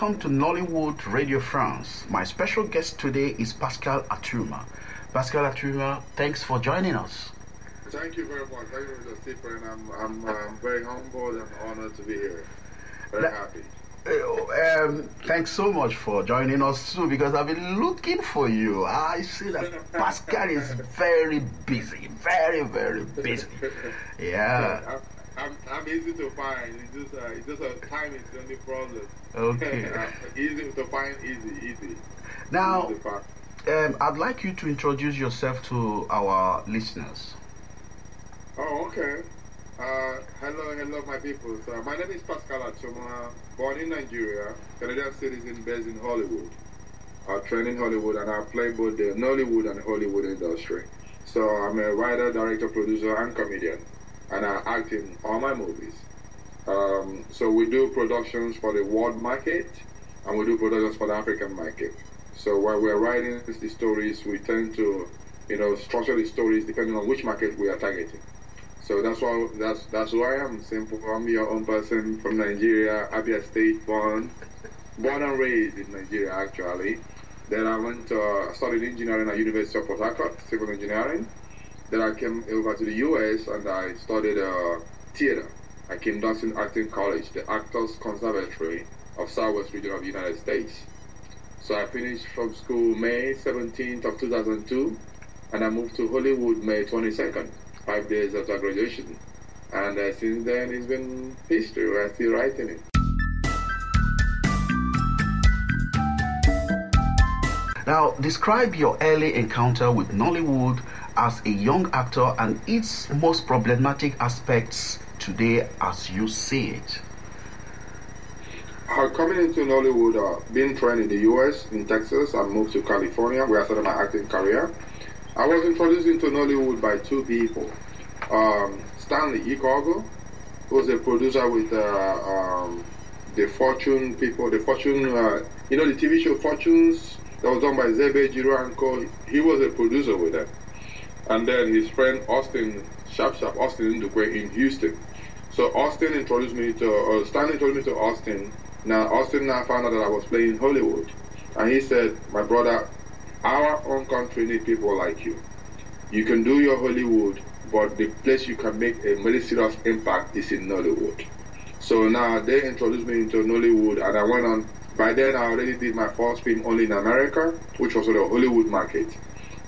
welcome to Nollywood Radio France. My special guest today is Pascal Atuma. Pascal Atuma, thanks for joining us. Thank you very much. Thank you, Mr. Stephen. I'm, I'm, I'm very humbled and honored to be here. Very happy. Uh, um, thanks so much for joining us too because I've been looking for you. I see that Pascal is very busy, very, very busy. Yeah. I'm, I'm, I'm easy to find. It's just, uh, it's just uh, time is the only problem. Okay. easy to find, easy, easy. Now, Easy um, I'd like you to introduce yourself to our listeners. Oh, okay. Uh, hello, hello, my people. So, my name is Pascal Atuma, born in Nigeria, Canadian citizen based in Hollywood. I train in Hollywood and I play both the Nollywood and Hollywood industry. So, I'm a writer, director, producer, and comedian, and I act in all my movies. Um, so, we do productions for the world market and we do productions for the African market. So, while we're writing the stories, we tend to, you know, structure the stories depending on which market we are targeting. So that's why that's that's who I am. Simple. I'm your own person from Nigeria, Abia State, born, born and raised in Nigeria actually. Then I went to uh, studied engineering at University of Port Harcourt, civil engineering. Then I came over to the US and I studied uh, theater at Kim Dawson Acting College, the Actors Conservatory of Southwest Region of the United States. So I finished from school May 17th of 2002, and I moved to Hollywood May 22nd five days after graduation. And uh, since then, it's been history. We're still writing it. Now, describe your early encounter with Nollywood as a young actor and its most problematic aspects today as you see it. Uh, coming into Nollywood, uh, being trained in the US, in Texas, I moved to California where I started my acting career. I was introduced into Nollywood by two people. Um, Stanley Ikogo, who was a producer with uh, um, the Fortune people, the Fortune, uh, you know, the TV show Fortunes that was done by Zeb Ejiro and Co. He was a producer with them. And then his friend Austin Sharp Sharp, Austin Ndukwe in Houston. So Austin introduced me to, uh, Stanley introduced me to Austin. Now Austin now found out that I was playing in Hollywood. And he said, my brother, our own country need people like you. You can do your Hollywood, but the place you can make a very serious impact is in Nollywood. So now they introduced me into Nollywood, and I went on. By then, I already did my first film only in America, which was on the Hollywood market.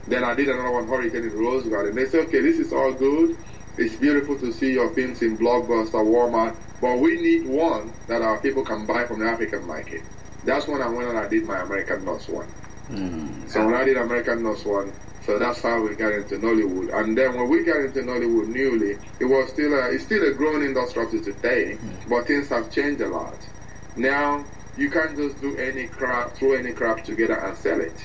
Then I did another one, Hurricane in Rose Garden. They said, okay, this is all good. It's beautiful to see your films in Blockbuster, Walmart, but we need one that our people can buy from the African market. That's when I went and I did my American Nurse one. Mm. So when I did American Nurse one, so that's how we got into Nollywood. And then when we got into Nollywood newly, it was still a, it's still a growing industry to today, but things have changed a lot. Now you can't just do any crap, throw any crap together and sell it.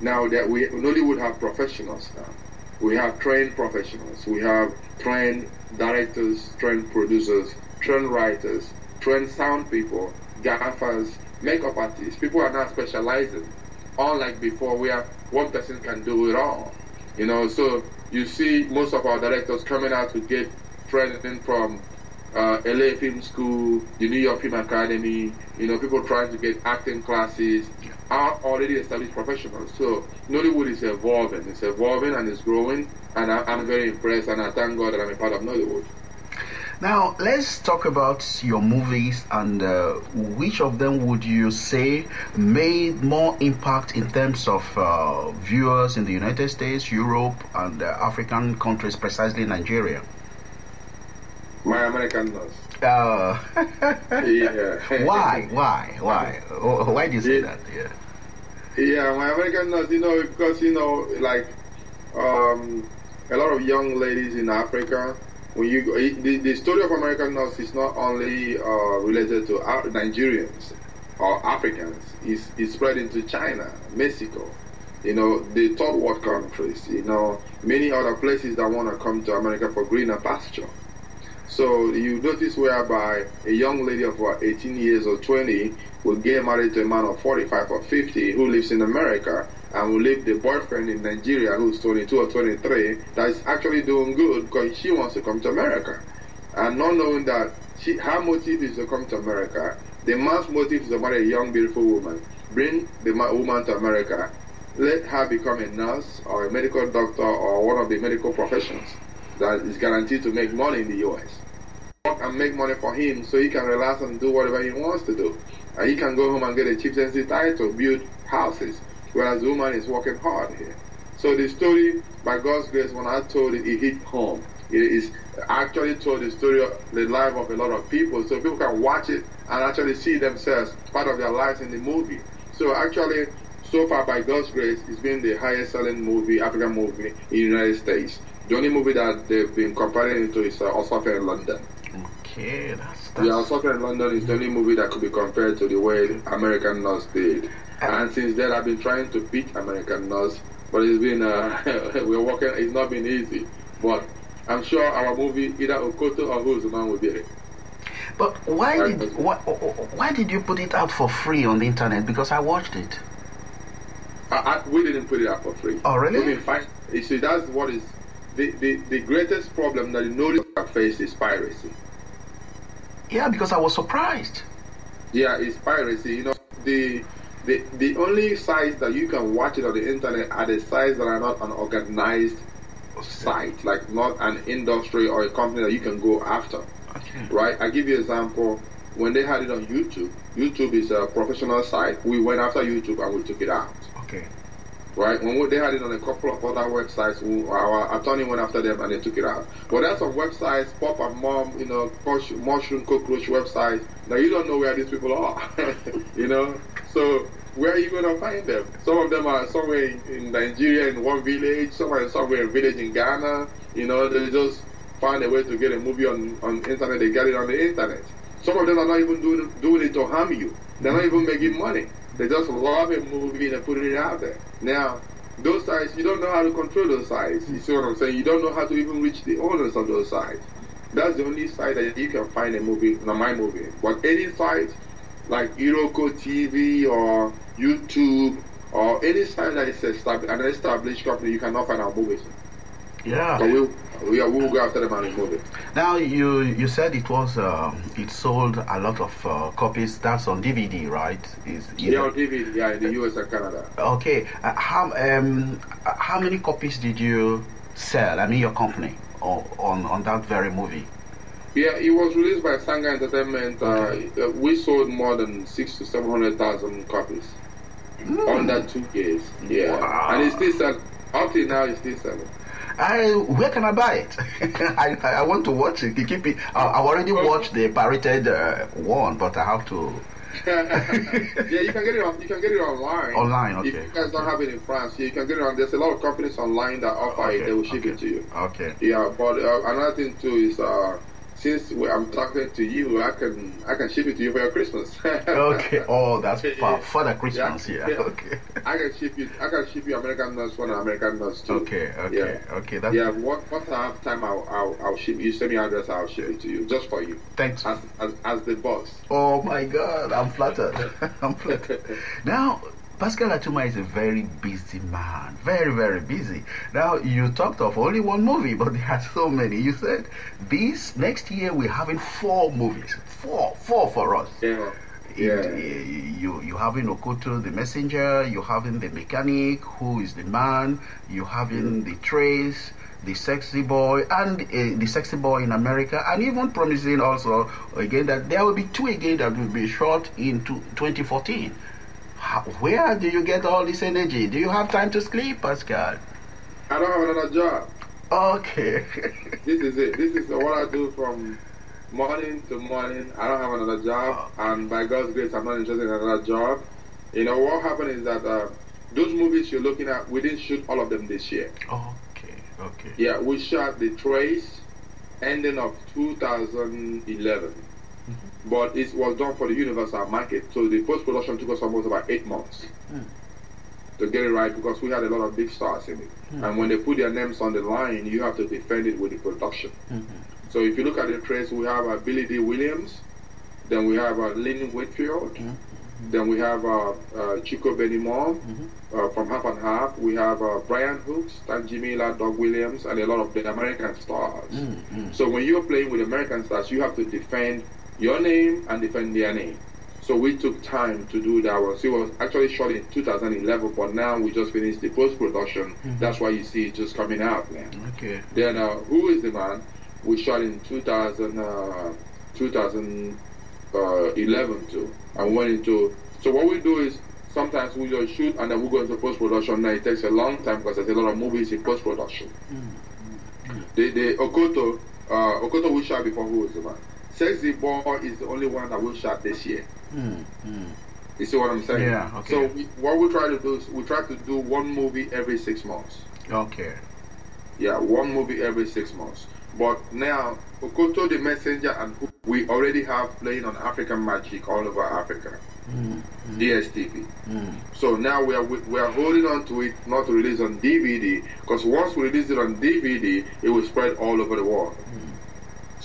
Now that we Nollywood have professionals now, we have trained professionals, we have trained directors, trained producers, trained writers, trained sound people, gaffers, makeup artists. People are now specializing unlike before where one person can do it all. You know, so you see most of our directors coming out to get training from uh, LA Film School, the New York Film Academy, you know, people trying to get acting classes are already established professionals. So Nollywood is evolving, it's evolving and it's growing, and I, I'm very impressed and I thank God that I'm a part of Nollywood. Now, let's talk about your movies and uh, which of them would you say made more impact in terms of uh, viewers in the United States, Europe, and uh, African countries, precisely Nigeria? My American Nurse. Uh, Yeah. why? Why? Why? Why do you say Yeah. that? Yeah. Yeah, my American nurse, you know, because, you know, like, um, a lot of young ladies in Africa, when you go, the, the story of American nurse is not only uh, related to Nigerians or Africans, it's, it's spread into China, Mexico, you know, the third world countries, you know, many other places that want to come to America for greener pasture. So you notice whereby a young lady of what, 18 years or 20 will get married to a man of 45 or 50 who lives in America and will leave the boyfriend in Nigeria who's 22 or 23 that is actually doing good because she wants to come to America. and not knowing that she, her motive is to come to America. The man's motive is to marry a young, beautiful woman. Bring the woman to America. Let her become a nurse or a medical doctor or one of the medical professions that is guaranteed to make money in the U.S. And make money for him so he can relax and do whatever he wants to do. And he can go home and get a cheap chieftaincy title, build houses, whereas the woman is working hard here. So the story, by God's grace, when I told it, it hit home. It is actually told the story of the life of a lot of people, so people can watch it and actually see themselves part of their lives in the movie. So actually, so far by God's grace, it's been the highest selling movie, African movie in the United States. The only movie that they've been comparing it to is uh, Osuofia in London. Okay, that's, that's... Yeah, Osuofia in London is the only movie that could be compared to the way American Nurse did. And since then, I've been trying to beat American Nurse, but it's been, uh, we're working, it's not been easy. But I'm sure our movie, either Okoto or Who's the Man will be it. But why did why, why did you put it out for free on the internet? Because I watched it. I, I, we didn't put it out for free. Oh, really? We find, you see, that's what is the, the, the greatest problem that the knowledge face is piracy. Yeah, because I was surprised. Yeah, it's piracy. You know, the the the only sites that you can watch it on the internet are the sites that are not an organized site, like not an industry or a company that you can go after. Okay. Right? I give you an example. When they had it on YouTube, YouTube is a professional site. We went after YouTube and we took it out. Okay. Right? When they had it on a couple of other websites, we, our attorney went after them and they took it out. But there's some websites, Pop and Mom, you know, mushroom cockroach websites, that you don't know where these people are. you know? So where are you going to find them? Some of them are somewhere in Nigeria in one village, some are somewhere in a village in Ghana. You know, they just find a way to get a movie on, on internet, they get it on the internet. Some of them are not even doing, doing it to harm you. They're not even making money. They just love a movie and putting it out there. Now, those sites, you don't know how to control those sites. You see what I'm saying? You don't know how to even reach the owners of those sites. That's the only site that you can find a movie, not my movie. But any site like Iroko TV or YouTube or any site that is established, an established company, you cannot find our movies. Yeah. But we'll, we will go after them and remove it. Now you you said it was uh, it sold a lot of uh, copies. That's on DVD, right? Is yeah, on DVD. Yeah, in the US and Canada. Okay. Uh, how um how many copies did you sell? I mean, your company on on that very movie. Yeah, it was released by Sanga Entertainment. Okay. Uh, we sold more than six to seven hundred thousand copies mm. under two years. Yeah, wow. and it's still selling. Up till now, it's still selling. I where can I buy it? I, I want to watch it. keep it. I, have already watched the pirated uh, one, but I have to. yeah, you can get it on. You can get it online. Online, okay. If you guys don't have it in France, yeah, you can get it on. There's a lot of companies online that offer okay, it. They will ship okay. it to you. Okay. Yeah, but uh, another thing too is uh, since I'm talking to you, I can I can ship it to you for your Christmas. okay. Oh, that's for, for the Christmas. Yeah. yeah. Okay. I can ship you. I can ship you American Nurse for an American Nurse too. Okay. Okay. Yeah. Okay. That's yeah. What what I have time, I'll, I'll I'll ship you. Send me address. I'll ship it to you just for you. Thanks. As as, as the boss. Oh my God! I'm flattered. I'm flattered. now Pascal Atuma is a very busy man, very, very busy. Now, you talked of only one movie, but there are so many. You said this next year we're having four movies. Four, four for us. Yeah. Yeah. It, you you having Okoto the messenger, you having the mechanic, who is the man, you having the trace, the sexy boy, and uh, the sexy boy in America, and even promising also again that there will be two again that will be shot in 2014 where do you get all this energy? Do you have time to sleep, Pascal? I don't have another job. Okay. this is it. This is what I do from morning to morning. I don't have another job, and by God's grace, I'm not interested in another job. You know what happened is that uh, those movies you're looking at, we didn't shoot all of them this year. Okay. Okay. Yeah, we shot The Trace, ending of 2011 but it was done for the universal market. So the post production took us almost about eight months mm. to get it right because we had a lot of big stars in it. Mm. And when they put their names on the line, you have to defend it with the production. Mm-hmm. So if you look at the trace, we have uh, Billy Dee Williams, then we have uh, Lynn Whitfield, mm-hmm. Then we have uh, uh, Chico Benymon Mm-hmm. uh, from Half and Half. We have uh, Brian Hooks, Stan Jimila, Doug Williams, and a lot of the American stars. Mm-hmm. So when you're playing with American stars, you have to defend your name and defend their name. So we took time to do that one. So it was actually shot in 2011, but now we just finished the post production. That's why you see it just coming out now. Okay. Then uh, Who is the Man? We shot in 2000, uh, 2011 too. And went into. So what we do is sometimes we just shoot and then we go into post production. Now it takes a long time because there's a lot of movies in post production. The the Okoto, uh, Okoto we shot before Who is the Man. Sexy Boy is the only one that we shot this year. Mm-hmm. You see what I'm saying? Yeah, okay. So we, what we try to do is we try to do one movie every six months. Okay. Yeah, one movie every six months. But now, Okoto the Messenger and Who- we already have playing on African Magic all over Africa, Mm-hmm. DSTV. Mm. So now we are we are holding on to it not to release on DVD because once we release it on DVD, it will spread all over the world.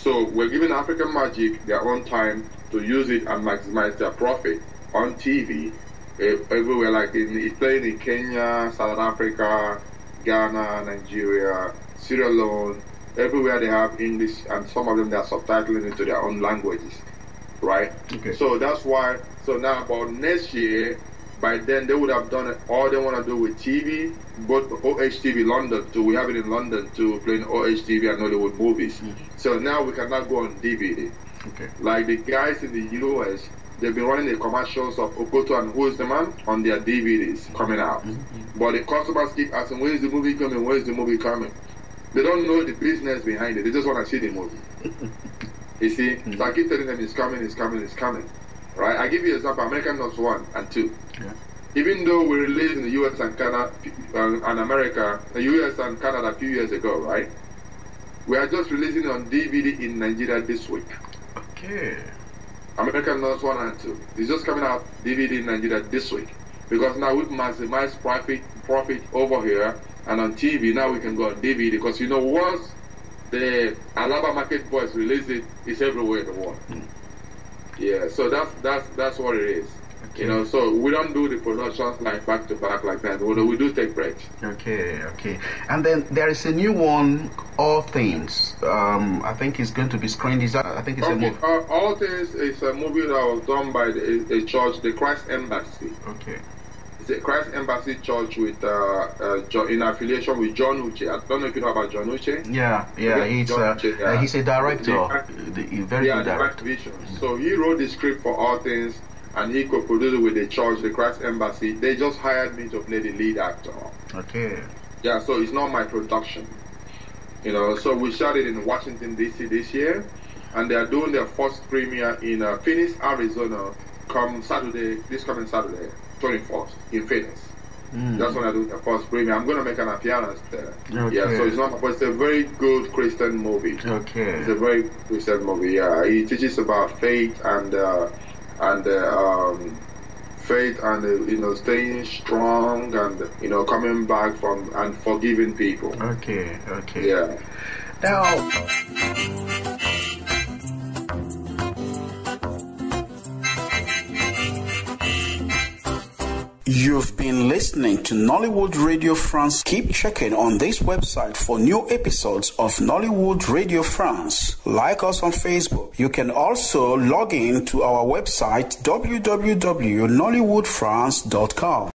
So we're giving African Magic their own time to use it and maximize their profit on TV eh, everywhere. Like in, it's playing in Kenya, South Africa, Ghana, Nigeria, Sierra Leone. Everywhere they have English, and some of them they are subtitling into their own languages, right? Okay. So that's why. So now about next year, by then they would have done it. All they want to do with TV, both OHTV London too. We have it in London too, playing OHTV and Hollywood movies. Mm-hmm. So now we cannot go on DVD. Okay. Like the guys in the US, they've been running the commercials of Okoto and Who's the Man on their DVDs coming out. Mm-hmm. Mm-hmm. But the customers keep asking, where's the movie coming? Where's the movie coming? They don't know the business behind it. They just want to see the movie. you see? So I keep telling them it's coming, it's coming, it's coming. Right? I give you an example American Nurse 1 and 2. Yeah. Even though we released in the US and Canada and America, the US and Canada a few years ago, right? We are just releasing on DVD in Nigeria this week. Okay. American Nurse 1 and 2. It's just coming out DVD in Nigeria this week. Because now we maximize profit, profit over here and on TV, now we can go on DVD. Because you know, once the Alaba Market Boys release it, it's everywhere in the world. Hmm. Yeah, so that's that's that's what it is. Okay. You know, so we don't do the productions like back to back like that. We do, we do take breaks. Okay, okay. And then there is a new one, All Things. Um, I think it's going to be screened. Is that? I think it's a movie. uh, all this is a movie that was done by the, a church, the Christ Embassy. Okay. It's a Christ Embassy Church with uh, uh, in affiliation with John Uche. I don't know if you know about John Uche. Yeah, yeah. He's John uh, Uche, uh, yeah. he's a director, The- the, a very yeah, good director. Vision. So he wrote the script for all things, and he co-produced it with the church, the Christ Embassy. They just hired me to play the lead actor. Okay. Yeah, so it's not my production. You know, so we shot it in Washington D.C. this year, and they are doing their first premiere in uh, Phoenix, Arizona, come Saturday, this coming Saturday, 24th in Phoenix. Mm. That's when I do the first premiere. I'm gonna make an appearance there. Okay. Yeah, so it's not, but it's a very good Christian movie. Okay. It's a very Christian movie. Yeah, he teaches about faith and uh, and uh, um, faith and uh, you know staying strong and you know coming back from and forgiving people. Okay. Okay. Yeah. Now, listening to Nollywood Radio France. Keep checking on this website for new episodes of Nollywood Radio France. Like us on Facebook. You can also log in to our website www.nollywoodfrance.com.